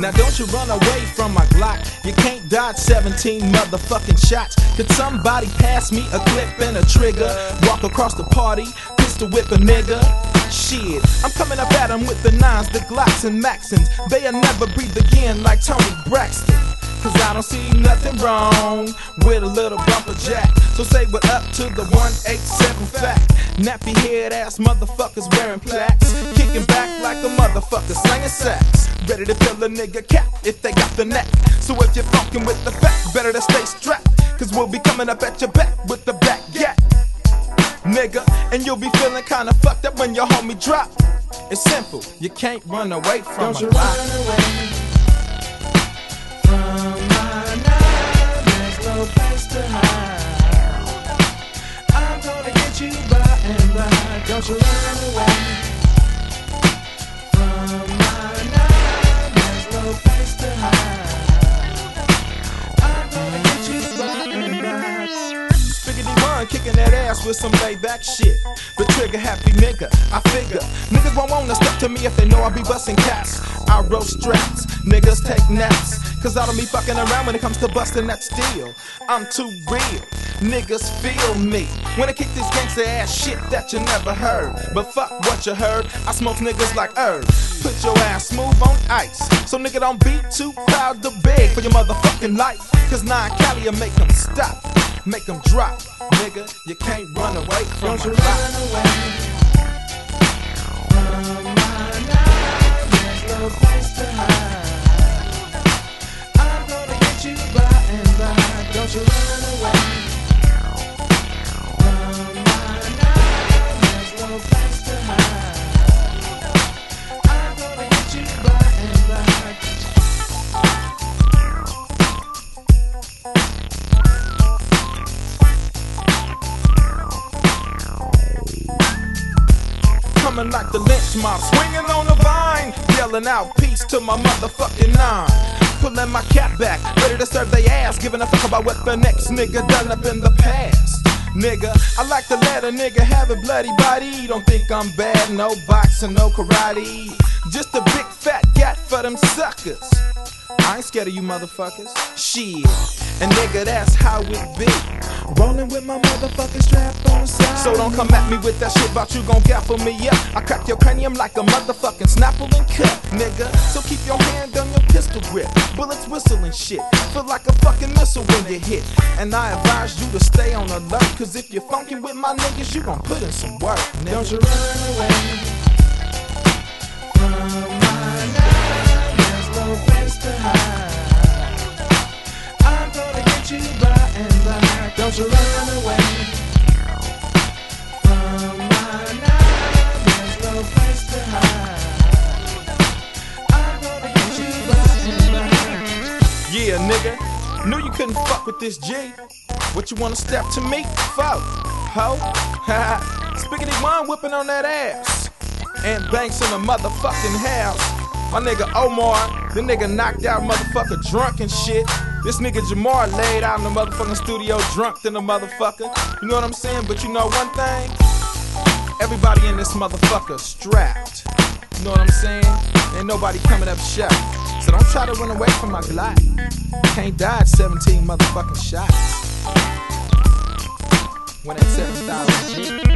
Now don't you run away from my Glock. You can't dodge 17 motherfucking shots. Could somebody pass me a clip and a trigger? Walk across the party, pistol whip a nigga. Shit, I'm coming up at 'em with the nines, the Glocks and MAC-10s. They'll never breathe again like Toni Braxton. Cause I don't see nothing wrong with a little bumper jack. So say what up to the 187 fact. Nappy head ass motherfuckers wearing plaques. Kicking back like a motherfucker slanging sacks. Ready to fill a nigga cap if they got the neck. So if you're fucking with the fact, better to stay strapped. Cause we'll be coming up at your back with the back gap. Nigga, and you'll be feeling kinda fucked up when your homie drop. It's simple, you can't run away from Don't a you run away Don't you run away from my love. There's no place to hide. I'm gonna get you by. Spiggity one, kicking that ass with some laid back shit. The trigger happy nigga, I figure. Niggas won't wanna step to me if they know I be busting caps. I roll straps, niggas take naps. Cause I don't be fucking around when it comes to busting that steel. I'm too real, niggas feel me. When I kick this gangsta ass shit that you never heard. But fuck what you heard, I smoke niggas like herb. Put your ass smooth on ice. So nigga don't be too proud to beg for your motherfucking life. Cause nine Cali will make them stop make them drop. Nigga, you can't run away from Don't you run away like the lynch mob, swinging on the vine, yelling out peace to my motherfucking nine. Pulling my cap back, ready to serve they ass, giving a fuck about what the next nigga done up in the past. Nigga, I like to let a nigga have a bloody body. Don't think I'm bad, no boxing, no karate. Just a big fat gat for them suckers. I ain't scared of you motherfuckers. Shit. And nigga, that's how it be. Rolling with my motherfucking strap on side. So don't come at me with that shit about you gon' gaffle me up. I crack your cranium like a motherfucking snapple and cut, nigga. So keep your hand on your pistol grip. Bullets whistling shit. Feel like a fucking missile when you hit. And I advise you to stay on alert. Cause if you're funkin' with my niggas, you gon' put in some work, nigga. Don't you run away Yeah, nigga. Knew you couldn't fuck with this G. What you wanna step to me? Fuck. Ho. Ha. Spiggity one whipping on that ass. And Banks in the motherfucking house. My nigga Omar, the nigga knocked out motherfucker drunk and shit. This nigga Jamar laid out in the motherfucking studio drunk than a motherfucker. You know what I'm saying? But you know one thing? Everybody in this motherfucker strapped. You know what I'm saying? Ain't nobody coming up short. So don't try to run away from my Glock. Can't dodge 17 motherfucking shots. When at 7,000 G.